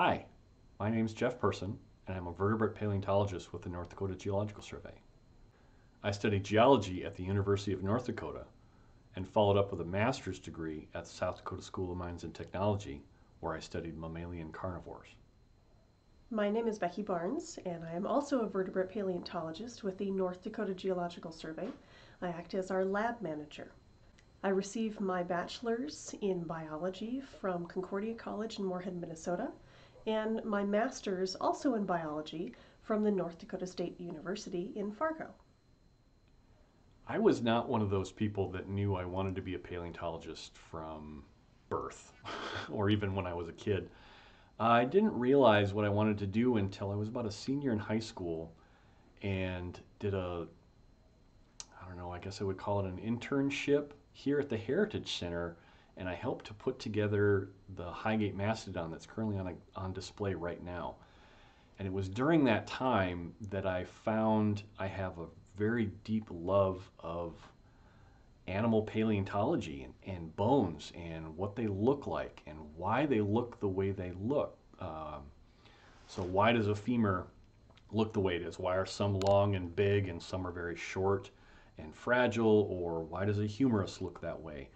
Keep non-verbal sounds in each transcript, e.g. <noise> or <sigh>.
Hi, my name is Jeff Person, and I'm a vertebrate paleontologist with the North Dakota Geological Survey. I studied geology at the University of North Dakota and followed up with a master's degree at the South Dakota School of Mines and Technology, where I studied mammalian carnivores. My name is Becky Barnes, and I am also a vertebrate paleontologist with the North Dakota Geological Survey. I act as our lab manager. I received my bachelor's in biology from Concordia College in Moorhead, Minnesota, and my master's also in biology from the North Dakota State University in Fargo. I was not one of those people that knew I wanted to be a paleontologist from birth <laughs> or even when I was a kid. I didn't realize what I wanted to do until I was about a senior in high school and did a, I don't know, I guess I would call it an internship here at the Heritage Center and I helped to put together the Highgate Mastodon that's currently on, a, on display right now. And it was during that time that I found I have a very deep love of animal paleontology and, and bones and what they look like and why they look the way they look. Um, so why does a femur look the way it is? Why are some long and big and some are very short and fragile? Or why does a humerus look that way?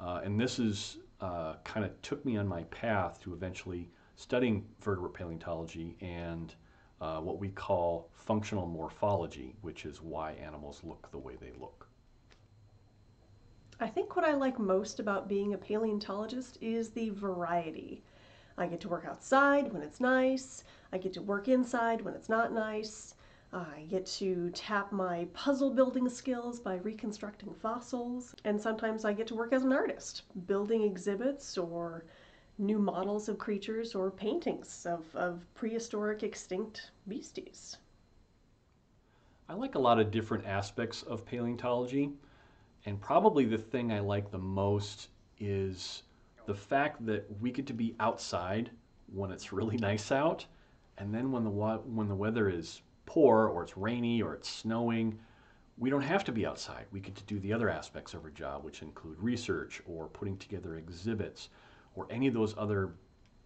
Uh, and this is uh, kind of took me on my path to eventually studying vertebrate paleontology and uh, what we call functional morphology, which is why animals look the way they look. I think what I like most about being a paleontologist is the variety. I get to work outside when it's nice, I get to work inside when it's not nice, I get to tap my puzzle building skills by reconstructing fossils, and sometimes I get to work as an artist, building exhibits or new models of creatures or paintings of, of prehistoric extinct beasties. I like a lot of different aspects of paleontology, and probably the thing I like the most is the fact that we get to be outside when it's really <laughs> nice out, and then when the when the weather is poor or it's rainy or it's snowing, we don't have to be outside. We get to do the other aspects of our job, which include research or putting together exhibits or any of those other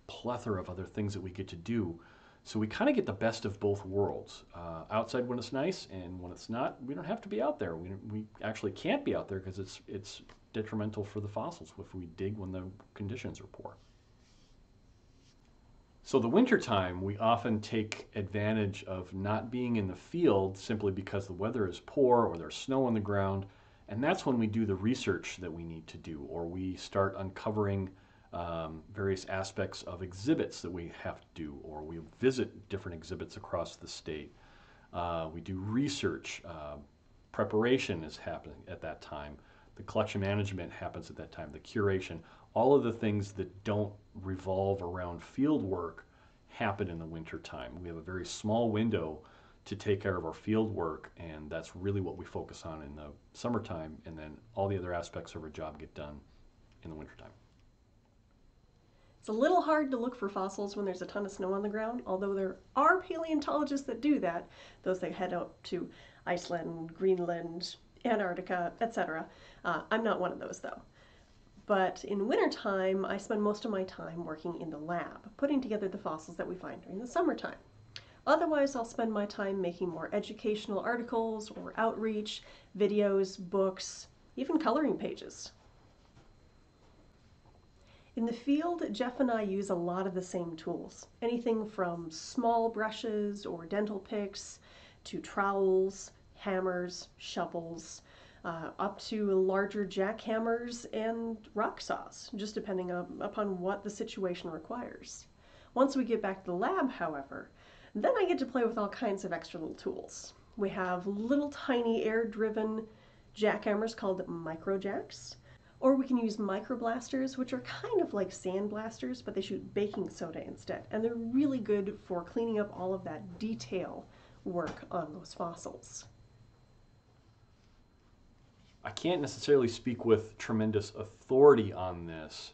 plethora of other things that we get to do. So we kind of get the best of both worlds. Uh, outside when it's nice, and when it's not, we don't have to be out there. We, we actually can't be out there because it's, it's detrimental for the fossils if we dig when the conditions are poor. So the wintertime, we often take advantage of not being in the field simply because the weather is poor or there's snow on the ground. And that's when we do the research that we need to do, or we start uncovering um, various aspects of exhibits that we have to do, or we visit different exhibits across the state. Uh, we do research. Uh, preparation is happening at that time. The collection management happens at that time. The curation, all of the things that don't revolve around field work happen in the winter time. We have a very small window to take care of our field work, and that's really what we focus on in the summertime, and then all the other aspects of our job get done in the wintertime. It's a little hard to look for fossils when there's a ton of snow on the ground, although there are paleontologists that do that, those that head out to Iceland, Greenland, Antarctica, etc. Uh, I'm not one of those though. But in wintertime, I spend most of my time working in the lab, putting together the fossils that we find during the summertime. Otherwise, I'll spend my time making more educational articles or outreach, videos, books, even coloring pages. In the field, Jeff and I use a lot of the same tools. Anything from small brushes or dental picks to trowels, hammers, shovels, uh, up to larger jackhammers and rock saws, just depending on, upon what the situation requires. Once we get back to the lab, however, then I get to play with all kinds of extra little tools. We have little tiny air-driven jackhammers called microjacks, or we can use microblasters, which are kind of like sandblasters, but they shoot baking soda instead, and they're really good for cleaning up all of that detail work on those fossils. I can't necessarily speak with tremendous authority on this,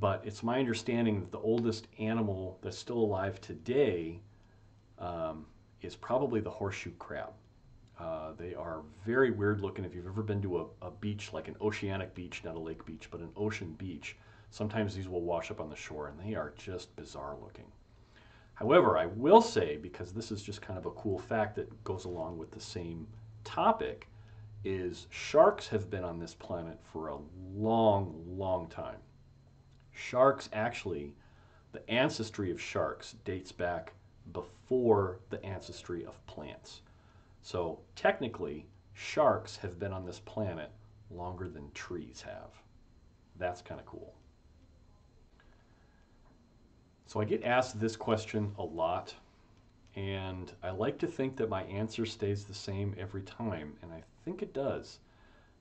but it's my understanding that the oldest animal that's still alive today um, is probably the horseshoe crab. Uh, they are very weird looking. If you've ever been to a, a, beach, like an oceanic beach, not a lake beach, but an ocean beach, Sometimes these will wash up on the shore and they are just bizarre looking. However, I will say, because this is just kind of a cool fact that goes along with the same topic, is sharks have been on this planet for a long, long time. Sharks actually, the ancestry of sharks dates back before the ancestry of plants. So technically, sharks have been on this planet longer than trees have. That's kind of cool. So I get asked this question a lot, and I like to think that my answer stays the same every time, and I think it does.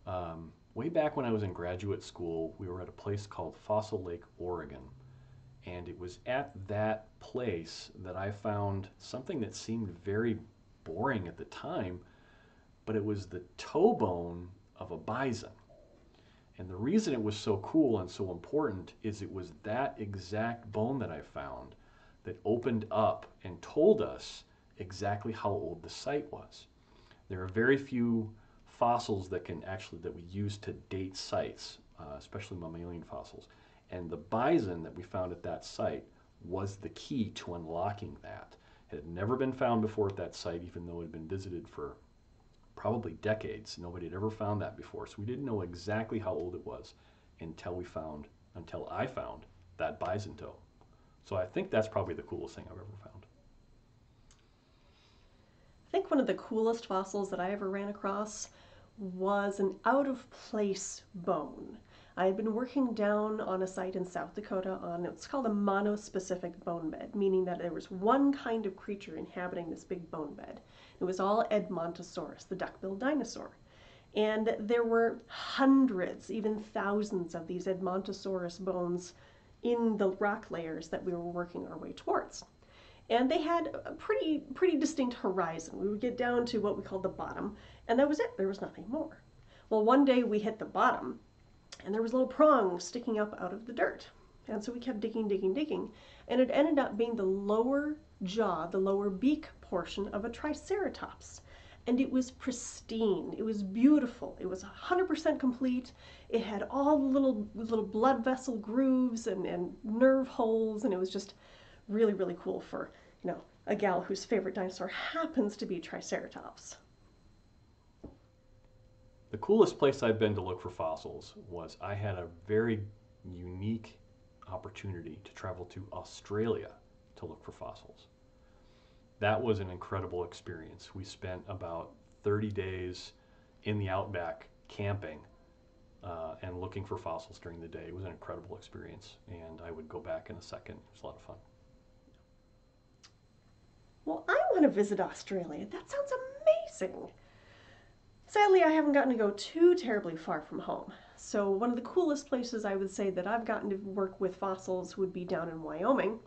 Um, way back when I was in graduate school, we were at a place called Fossil Lake, Oregon. And it was at that place that I found something that seemed very boring at the time, but it was the toe bone of a bison. And the reason it was so cool and so important is it was that exact bone that I found that opened up and told us exactly how old the site was. There are very few fossils that can actually that we use to date sites, uh, especially mammalian fossils. And the bison that we found at that site was the key to unlocking that. It had never been found before at that site, even though it had been visited for probably decades. Nobody had ever found that before. So we didn't know exactly how old it was until we found, until I found that bison toe. So I think that's probably the coolest thing I've ever found. I think one of the coolest fossils that I ever ran across was an out of place bone. I had been working down on a site in South Dakota on it's called a monospecific bone bed, meaning that there was one kind of creature inhabiting this big bone bed. It was all Edmontosaurus, the duck-billed dinosaur. And there were hundreds, even thousands of these Edmontosaurus bones in the rock layers that we were working our way towards. And they had a pretty pretty distinct horizon. We would get down to what we called the bottom, and that was it. There was nothing more. Well, one day we hit the bottom, and there was a little prongs sticking up out of the dirt. And so we kept digging, digging, digging, and it ended up being the lower jaw, the lower beak portion of a triceratops. And it was pristine. It was beautiful. It was 100% complete. It had all the little little blood vessel grooves and, and nerve holes, and it was just really, really cool for, you know, a gal whose favorite dinosaur happens to be Triceratops. The coolest place I've been to look for fossils was I had a very unique opportunity to travel to Australia to look for fossils. That was an incredible experience. We spent about 30 days in the outback camping uh, and looking for fossils during the day. It was an incredible experience, and I would go back in a second. It was a lot of fun. Well, I want to visit Australia. That sounds amazing. Sadly, I haven't gotten to go too terribly far from home. So, one of the coolest places I would say that I've gotten to work with fossils would be down in Wyoming.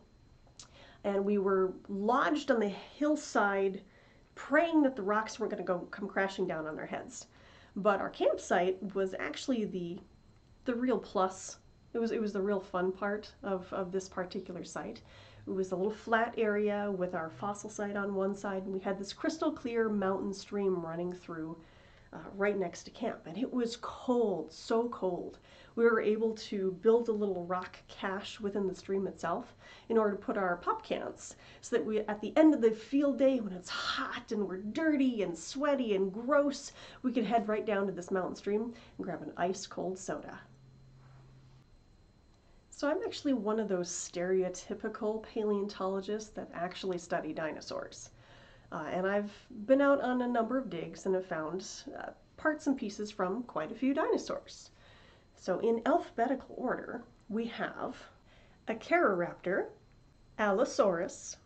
And we were lodged on the hillside, praying that the rocks weren't going to go come crashing down on our heads. But our campsite was actually the the real plus. It was it was the real fun part of, of this particular site. It was a little flat area with our fossil site on one side, and we had this crystal clear mountain stream running through uh, right next to camp. And it was cold, so cold. We were able to build a little rock cache within the stream itself in order to put our pop cans so that we, at the end of the field day, when it's hot and we're dirty and sweaty and gross, we could head right down to this mountain stream and grab an ice cold soda. So I'm actually one of those stereotypical paleontologists that actually study dinosaurs. Uh, and I've been out on a number of digs and have found uh, parts and pieces from quite a few dinosaurs. So in alphabetical order, we have Acheroraptor, Allosaurus,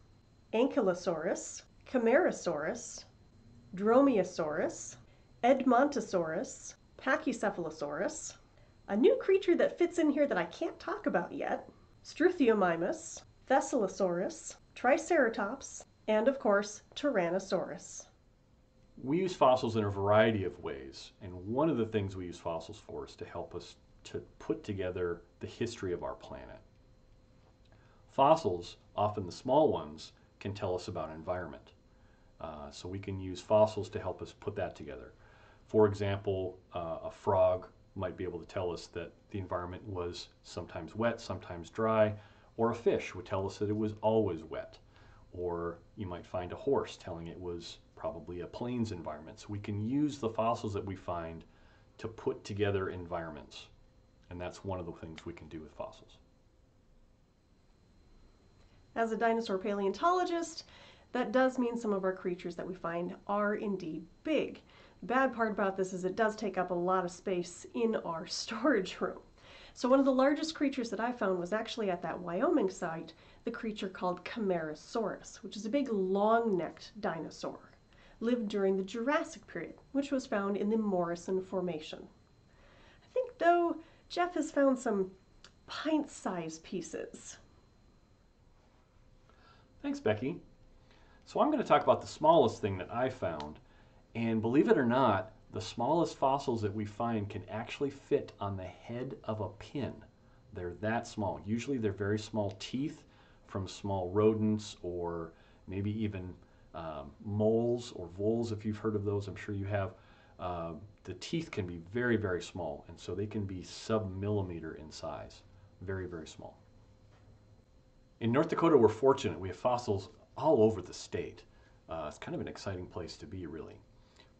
Ankylosaurus, Camarasaurus, Dromaeosaurus, Edmontosaurus, Pachycephalosaurus, a new creature that fits in here that I can't talk about yet, Struthiomimus, Thescelosaurus, Triceratops, and of course, Tyrannosaurus. We use fossils in a variety of ways, and one of the things we use fossils for is to help us to put together the history of our planet. Fossils, often the small ones, can tell us about environment. Uh, so we can use fossils to help us put that together. For example, uh, a frog might be able to tell us that the environment was sometimes wet, sometimes dry, or a fish would tell us that it was always wet. Or you might find a horse telling it was probably a plains environment. So we can use the fossils that we find to put together environments. And that's one of the things we can do with fossils. As a dinosaur paleontologist, that does mean some of our creatures that we find are indeed big. The bad part about this is it does take up a lot of space in our <laughs> storage room. So one of the largest creatures that I found was actually at that Wyoming site, the creature called Camarasaurus, which is a big long-necked dinosaur. Lived during the Jurassic period, which was found in the Morrison Formation. I think though Jeff has found some pint-sized pieces. Thanks, Becky. So I'm going to talk about the smallest thing that I found. And believe it or not, the smallest fossils that we find can actually fit on the head of a pin. They're that small. Usually they're very small teeth from small rodents or maybe even um, moles or voles, if you've heard of those. I'm sure you have. Uh, the teeth can be very, very small, and so they can be sub-millimeter in size. Very, very small. In North Dakota, we're fortunate. We have fossils all over the state. Uh, it's kind of an exciting place to be, really.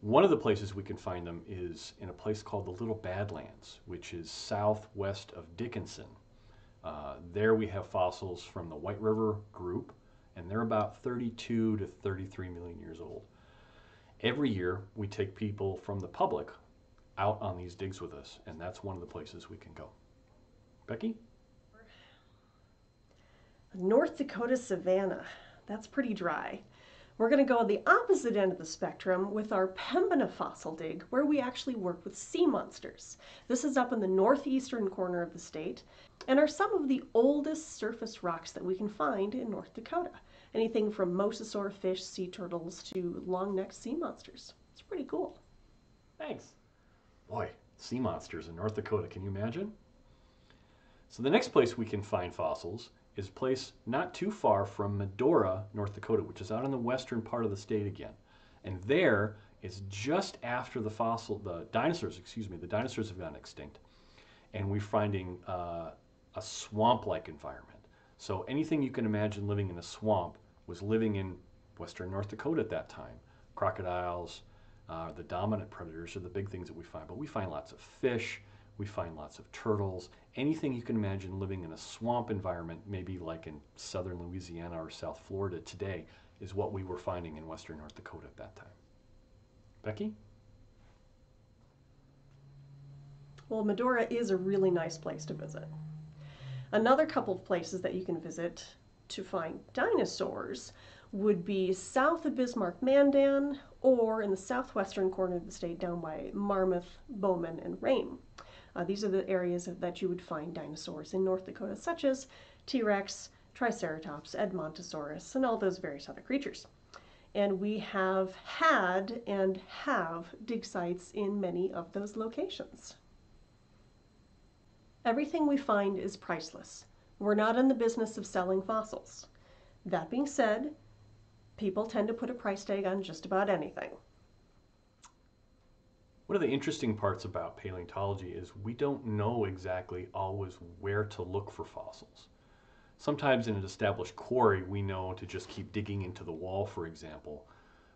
One of the places we can find them is in a place called the Little Badlands, which is southwest of Dickinson. Uh, there we have fossils from the White River group, and they're about 32 to 33 million years old. Every year, we take people from the public out on these digs with us, and that's one of the places we can go. Becky? North Dakota savanna. That's pretty dry. We're going to go on the opposite end of the spectrum with our Pembina fossil dig, where we actually work with sea monsters. This is up in the northeastern corner of the state, and are some of the oldest surface rocks that we can find in North Dakota. Anything from mosasaur fish, sea turtles, to long-necked sea monsters. It's pretty cool. Thanks. Boy, sea monsters in North Dakota, can you imagine? So the next place we can find fossils is a place not too far from Medora, North Dakota, which is out in the western part of the state again. And there is just after the fossil, the dinosaurs, excuse me, the dinosaurs have gone extinct. And we're finding uh, a swamp-like environment. So anything you can imagine living in a swamp was living in western North Dakota at that time. Crocodiles, uh, the dominant predators are the big things that we find. But we find lots of fish, we find lots of turtles, anything you can imagine living in a swamp environment, maybe like in southern Louisiana or South Florida today, is what we were finding in western North Dakota at that time. Becky? Well, Medora is a really nice place to visit. Another couple of places that you can visit to find dinosaurs would be south of Bismarck Mandan or in the southwestern corner of the state down by Marmarth, Bowman, and Rhame. Uh, these are the areas that you would find dinosaurs in North Dakota, such as T-Rex, Triceratops, Edmontosaurus, and all those various other creatures. And we have had and have dig sites in many of those locations. Everything we find is priceless. We're not in the business of selling fossils. That being said, people tend to put a price tag on just about anything. One of the interesting parts about paleontology is we don't know exactly always where to look for fossils. Sometimes in an established quarry, we know to just keep digging into the wall, for example.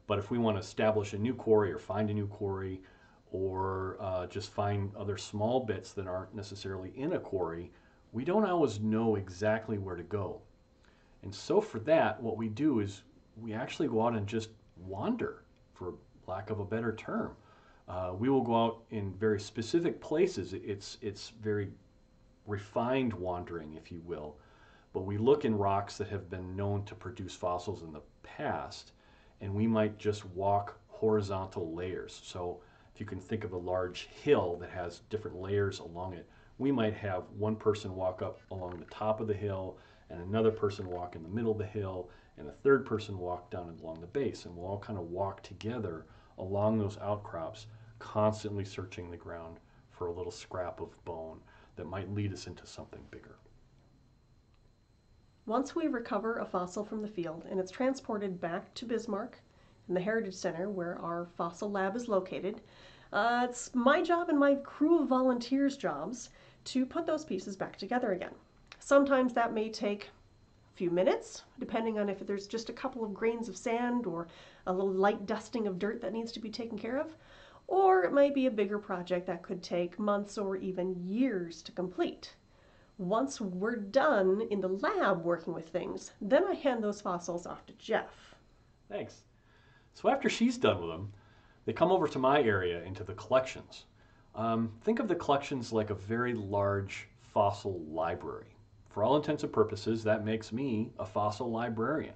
But if we want to establish a new quarry or find a new quarry, or uh, just find other small bits that aren't necessarily in a quarry, we don't always know exactly where to go. And so for that, what we do is we actually go out and just wander, for lack of a better term. Uh, we will go out in very specific places. It's, it's very refined wandering, if you will. But we look in rocks that have been known to produce fossils in the past, and we might just walk horizontal layers. So if you can think of a large hill that has different layers along it, we might have one person walk up along the top of the hill, and another person walk in the middle of the hill, and a third person walk down along the base. And we'll all kind of walk together along those outcrops constantly searching the ground for a little scrap of bone that might lead us into something bigger. Once we recover a fossil from the field and it's transported back to Bismarck in the Heritage Center where our fossil lab is located, Uh, it's my job and my crew of volunteers' jobs to put those pieces back together again. Sometimes that may take a few minutes, depending on if there's just a couple of grains of sand or a little light dusting of dirt that needs to be taken care of. Or it might be a bigger project that could take months or even years to complete. Once we're done in the lab working with things, then I hand those fossils off to Jeff. Thanks. So after she's done with them, they come over to my area into the collections. Um, think of the collections like a very large fossil library. For all intents and purposes, that makes me a fossil librarian.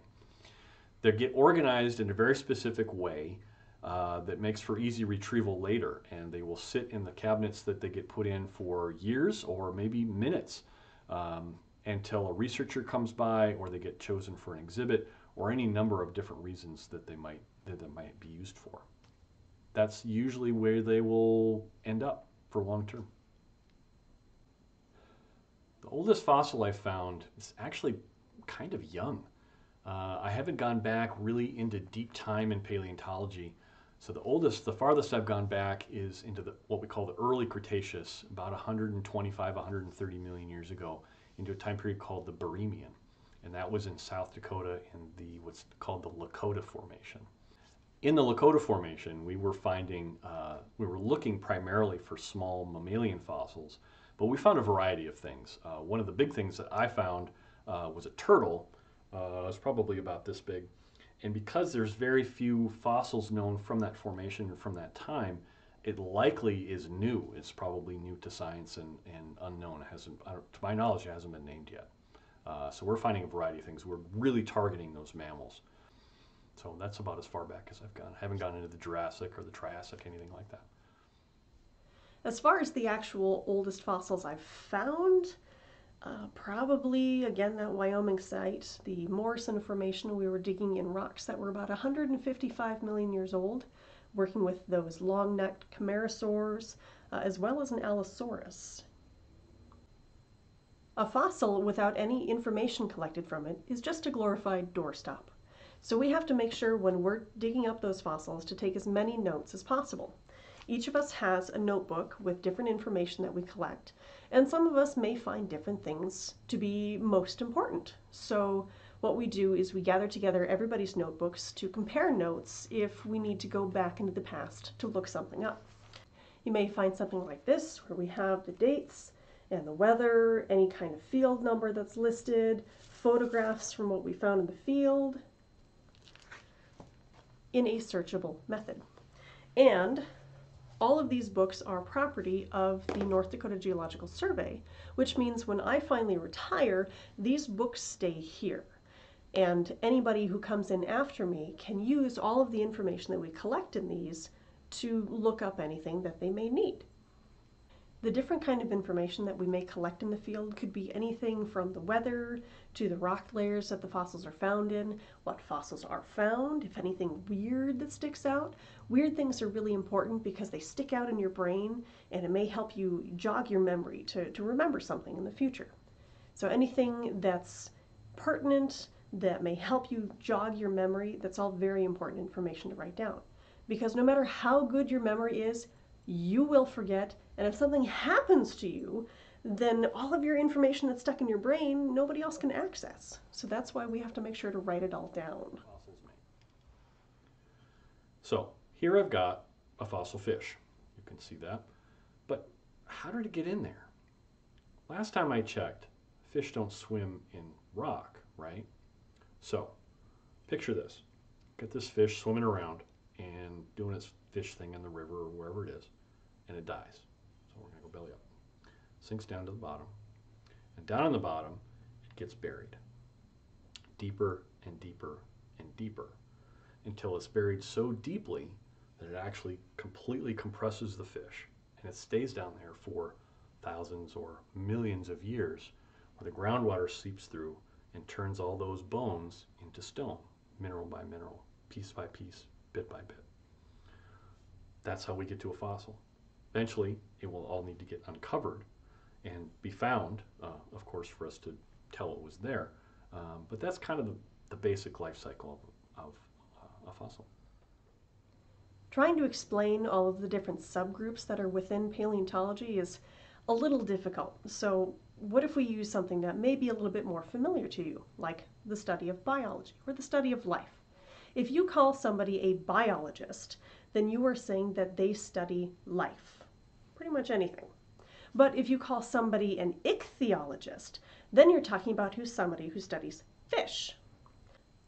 They get organized in a very specific way uh, that makes for easy retrieval later, and they will sit in the cabinets that they get put in for years or maybe minutes um, until a researcher comes by or they get chosen for an exhibit or any number of different reasons that they might that they might be used for. That's usually where they will end up for long term. The oldest fossil I found is actually kind of young. Uh, I haven't gone back really into deep time in paleontology. So the oldest, the farthest I've gone back is into the, what we call the early Cretaceous, about 125, 130 million years ago, into a time period called the Barremian. And that was in South Dakota in the what's called the Lakota Formation. In the Lakota Formation, we were finding, uh, we were looking primarily for small mammalian fossils, but we found a variety of things. Uh, one of the big things that I found uh, was a turtle uh, it's probably about this big. And because there's very few fossils known from that formation and from that time, it likely is new. It's probably new to science and, and unknown. It hasn't, to my knowledge, it hasn't been named yet. Uh, so we're finding a variety of things. We're really targeting those mammals. So that's about as far back as I've gone. I haven't gone into the Jurassic or the Triassic, anything like that. As far as the actual oldest fossils I've found, uh, probably, again, that Wyoming site, the Morrison Formation, we were digging in rocks that were about 155 million years old, working with those long-necked camarasaurs, uh, as well as an Allosaurus. A fossil without any information collected from it is just a glorified doorstop. So we have to make sure when we're digging up those fossils to take as many notes as possible. Each of us has a notebook with different information that we collect, and some of us may find different things to be most important. So what we do is we gather together everybody's notebooks to compare notes if we need to go back into the past to look something up. You may find something like this where we have the dates and the weather, any kind of field number that's listed, photographs from what we found in the field in a searchable method. And all of these books are property of the North Dakota Geological Survey, which means when I finally retire, these books stay here. And anybody who comes in after me can use all of the information that we collect in these to look up anything that they may need. The different kind of information that we may collect in the field could be anything from the weather to the rock layers that the fossils are found in, what fossils are found, if anything weird that sticks out. Weird things are really important because they stick out in your brain and it may help you jog your memory to, to remember something in the future. So anything that's pertinent, that may help you jog your memory, that's all very important information to write down. Because no matter how good your memory is, you will forget and if something happens to you, then all of your information that's stuck in your brain, nobody else can access. So that's why we have to make sure to write it all down. So here I've got a fossil fish. You can see that. But how did it get in there? Last time I checked, fish don't swim in rock, right? So picture this. Get this fish swimming around and doing its fish thing in the river or wherever it is, and it dies belly up. Sinks down to the bottom. And down on the bottom, it gets buried. Deeper and deeper and deeper until it's buried so deeply that it actually completely compresses the fish. And it stays down there for thousands or millions of years where the groundwater seeps through and turns all those bones into stone, mineral by mineral, piece by piece, bit by bit. That's how we get to a fossil. Eventually, it will all need to get uncovered and be found, uh, of course, for us to tell it was there. Um, but that's kind of the, the basic life cycle of, of uh, a fossil. Trying to explain all of the different subgroups that are within paleontology is a little difficult. So, what if we use something that may be a little bit more familiar to you, like the study of biology or the study of life? If you call somebody a biologist, then you are saying that they study life, pretty much anything. But if you call somebody an ichthyologist, then you're talking about who's somebody who studies fish.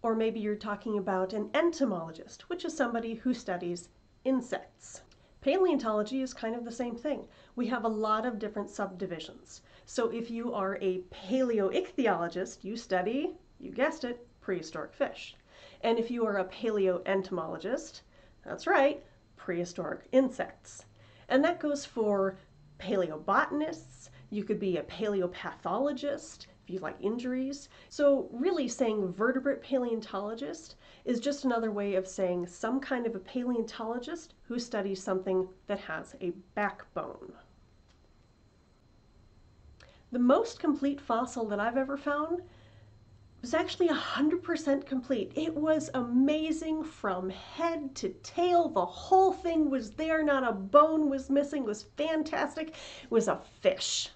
Or maybe you're talking about an entomologist, which is somebody who studies insects. Paleontology is kind of the same thing. We have a lot of different subdivisions. So if you are a paleoichthyologist, you study, you guessed it, prehistoric fish. And if you are a paleoentomologist, that's right, prehistoric insects. And that goes for paleobotanists, you could be a paleopathologist if you like injuries. So, really, saying vertebrate paleontologist is just another way of saying some kind of a paleontologist who studies something that has a backbone. The most complete fossil that I've ever found was actually 100% complete. It was amazing from head to tail. The whole thing was there, not a bone was missing. It was fantastic. It was a fish.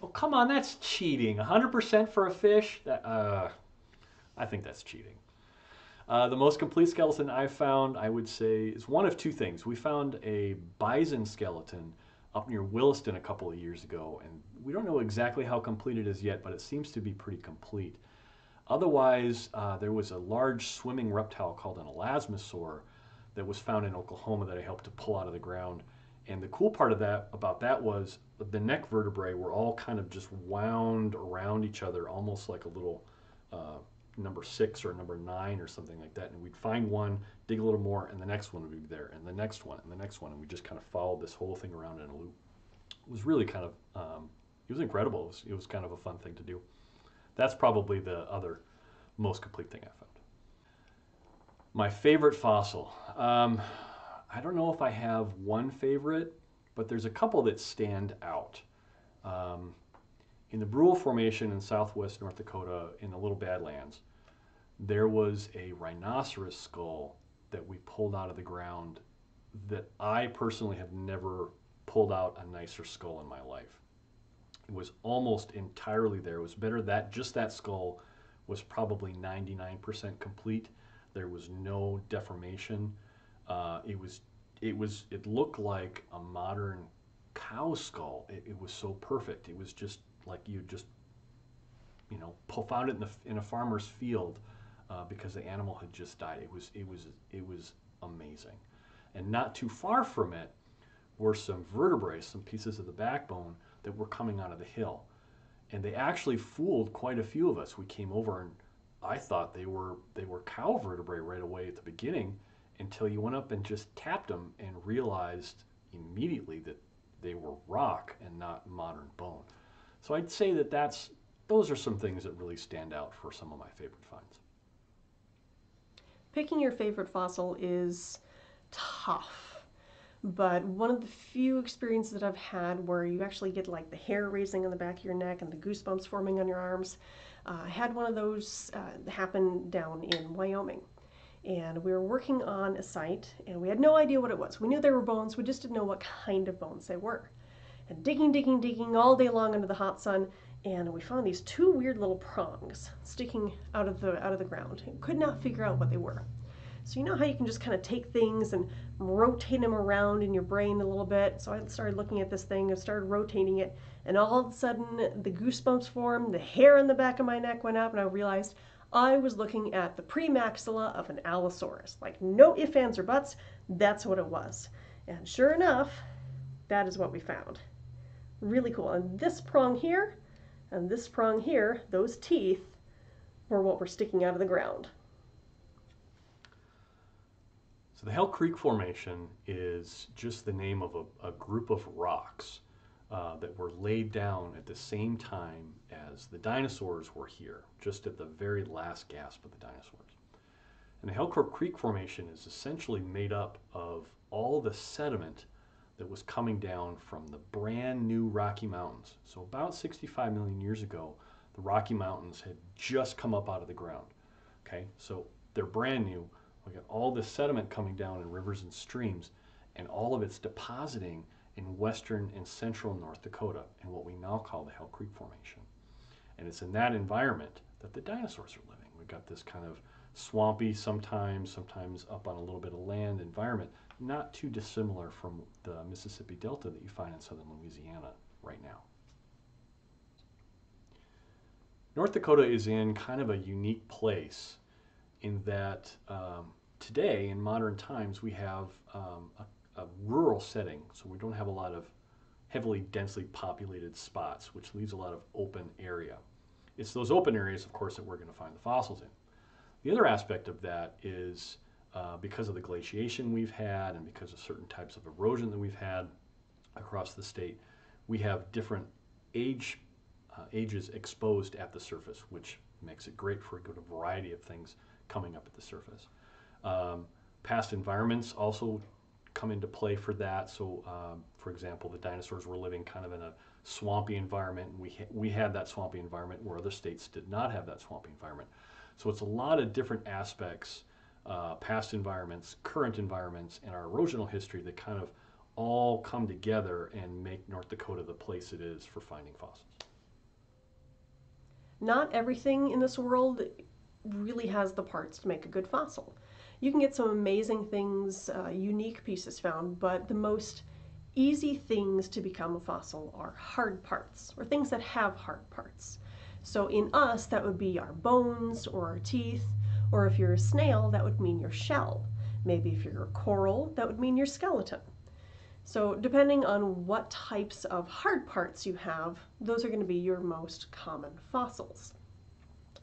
Oh, come on, that's cheating. 100% for a fish? That, uh, I think that's cheating. Uh, the most complete skeleton I've found, I would say, is one of two things. We found a bison skeleton up near Williston a couple of years ago, and we don't know exactly how complete it is yet, but it seems to be pretty complete. Otherwise, uh, there was a large swimming reptile called an elasmosaur that was found in Oklahoma that I helped to pull out of the ground. And the cool part of that about that was the neck vertebrae were all kind of just wound around each other, almost like a little uh, number six or number nine or something like that. And we'd find one, dig a little more, and the next one would be there, and the next one, and the next one, and we just kind of followed this whole thing around in a loop. It was really kind of, um, it was incredible. It was, it was kind of a fun thing to do. That's probably the other most complete thing I found. My favorite fossil. Um, I don't know if I have one favorite, but there's a couple that stand out. Um, in the Brule Formation in southwest North Dakota, in the Little Badlands, there was a rhinoceros skull that we pulled out of the ground that I personally have never pulled out a nicer skull in my life. It was almost entirely there. It was better that just that skull was probably 99% complete. There was no deformation. Uh, it was, it was, it looked like a modern cow skull. It, it, was so perfect. It was just like you just, you know, found it in, the, in a farmer's field uh, because the animal had just died. It was, it was, it was amazing. And not too far from it were some vertebrae, some pieces of the backbone that were coming out of the hill. And they actually fooled quite a few of us. We came over and I thought they were they were cow vertebrae right away at the beginning until you went up and just tapped them and realized immediately that they were rock and not modern bone. So I'd say that that's those are some things that really stand out for some of my favorite finds. Picking your favorite fossil is tough. But one of the few experiences that I've had where you actually get like the hair raising on the back of your neck and the goosebumps forming on your arms, uh, I had one of those uh, happen down in Wyoming and we were working on a site and we had no idea what it was. We knew there were bones, we just didn't know what kind of bones they were. And digging, digging, digging all day long under the hot sun, and we found these two weird little prongs sticking out of the out of the ground. And could not figure out what they were. So you know how you can just kind of take things and rotate them around in your brain a little bit. So I started looking at this thing and started rotating it, and all of a sudden the goosebumps formed, the hair on the back of my neck went up, and I realized I was looking at the premaxilla of an Allosaurus. Like, no ifs, ands, or buts, that's what it was. And sure enough, that is what we found. Really cool. And this prong here, and this prong here, those teeth, were what were sticking out of the ground. So the Hell Creek Formation is just the name of a, a group of rocks uh, that were laid down at the same time as the dinosaurs were here, just at the very last gasp of the dinosaurs. And the Hell Creek Formation is essentially made up of all the sediment that was coming down from the brand new Rocky Mountains. So about 65 million years ago, the Rocky Mountains had just come up out of the ground. Okay, so they're brand new. We got all this sediment coming down in rivers and streams, and all of it's depositing in western and central North Dakota in what we now call the Hell Creek Formation. And it's in that environment that the dinosaurs are living. We've got this kind of swampy, sometimes, sometimes up on a little bit of land environment, not too dissimilar from the Mississippi Delta that you find in southern Louisiana right now. North Dakota is in kind of a unique place in that um, today, in modern times, we have um, a, a rural setting, so we don't have a lot of heavily densely populated spots, which leaves a lot of open area. It's those open areas, of course, that we're going to find the fossils in. The other aspect of that is uh, because of the glaciation we've had and because of certain types of erosion that we've had across the state, we have different age uh, ages exposed at the surface, which makes it great for a good variety of things coming up at the surface. Um, past environments also come into play for that. So, um, for example, the dinosaurs were living kind of in a swampy environment. And we, ha- we had that swampy environment where other states did not have that swampy environment. So, it's a lot of different aspects, uh, past environments, current environments, and our erosional history that kind of all come together and make North Dakota the place it is for finding fossils. Not everything in this world really has the parts to make a good fossil. You can get some amazing things, uh, unique pieces found, but the most easy things to become a fossil are hard parts, or things that have hard parts. So in us, that would be our bones or our teeth, or if you're a snail, that would mean your shell. Maybe if you're a coral, that would mean your skeleton. So depending on what types of hard parts you have, those are going to be your most common fossils.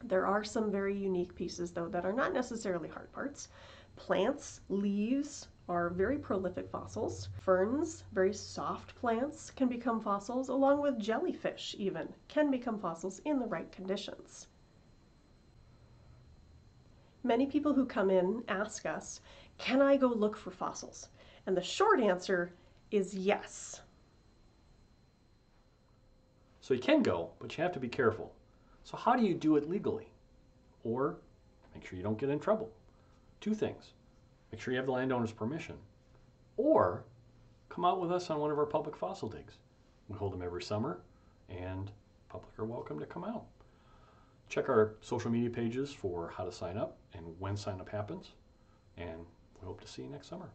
There are some very unique pieces, though, that are not necessarily hard parts. Plants, leaves are very prolific fossils. Ferns, very soft plants, can become fossils, along with jellyfish, even, can become fossils in the right conditions. Many people who come in ask us, Can I go look for fossils? And the short answer is yes. So you can go, but you have to be careful. So, how do you do it legally? Or make sure you don't get in trouble. Two things make sure you have the landowner's permission, or come out with us on one of our public fossil digs. We hold them every summer, and public are welcome to come out. Check our social media pages for how to sign up and when sign up happens, and we hope to see you next summer.